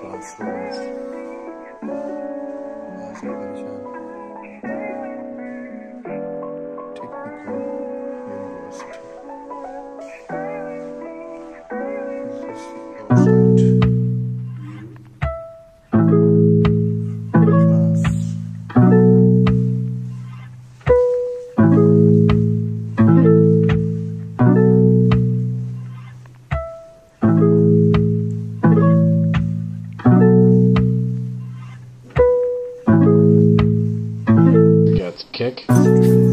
classrooms Azerbaijan Technical University. Keck.